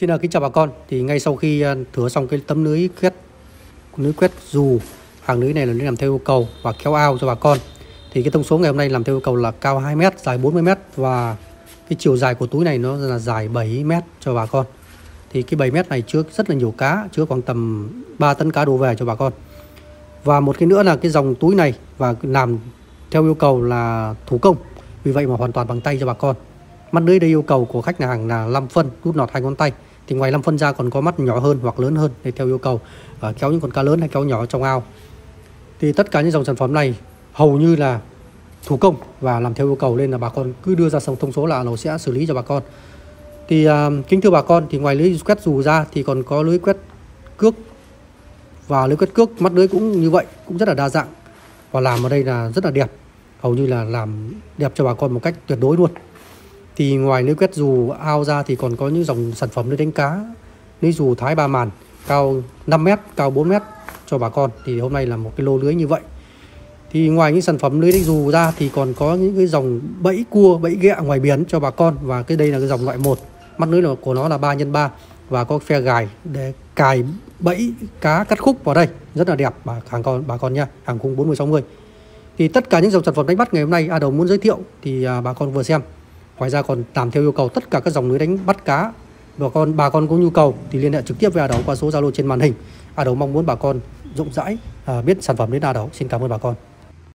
Xin à, kính chào bà con. Thì ngay sau khi à, thửa xong cái tấm lưới quét lưới quét dù hàng lưới này là lưới làm theo yêu cầu và kéo ao cho bà con. Thì cái thông số ngày hôm nay làm theo yêu cầu là cao 2 m, dài 40 m và cái chiều dài của túi này nó là dài 7 m cho bà con. Thì cái 7 m này chứa rất là nhiều cá, chứa khoảng tầm 3 tấn cá đổ về cho bà con. Và một cái nữa là cái dòng túi này và làm theo yêu cầu là thủ công. Vì vậy mà hoàn toàn bằng tay cho bà con. Mắt lưới đây yêu cầu của khách hàng là 5 phân, rút nọt hai ngón tay thì ngoài 5 phân ra còn có mắt nhỏ hơn hoặc lớn hơn để theo yêu cầu và kéo những con cá lớn hay kéo nhỏ trong ao. Thì tất cả những dòng sản phẩm này hầu như là thủ công và làm theo yêu cầu nên là bà con cứ đưa ra sông thông số là nó sẽ xử lý cho bà con. Thì à, kính thưa bà con thì ngoài lưới quét dù ra thì còn có lưới quét cước và lưới quét cước mắt lưới cũng như vậy cũng rất là đa dạng và làm ở đây là rất là đẹp. Hầu như là làm đẹp cho bà con một cách tuyệt đối luôn thì ngoài lưới quét dù ao ra thì còn có những dòng sản phẩm lưới đánh cá. Lưới dù thái ba màn, cao 5 m cao 4 m cho bà con. Thì hôm nay là một cái lô lưới như vậy. Thì ngoài những sản phẩm lưới đánh dù ra thì còn có những cái dòng bẫy cua, bẫy ghẹ ngoài biển cho bà con. Và cái đây là cái dòng loại một. Mắt lưới của nó là 3 x 3 và có phe gài để cài bẫy cá cắt khúc vào đây. Rất là đẹp, bà, hàng con, bà con nha. Hàng khung 40 60 thì tất cả những dòng sản phẩm đánh bắt ngày hôm nay, A Đầu muốn giới thiệu thì à, bà con vừa xem. Ngoài ra còn làm theo yêu cầu tất cả các dòng lưới đánh bắt cá. và con bà con có nhu cầu thì liên hệ trực tiếp với A Đấu qua số Zalo trên màn hình. A Đấu mong muốn bà con rộng rãi à, biết sản phẩm đến A Đấu. Xin cảm ơn bà con.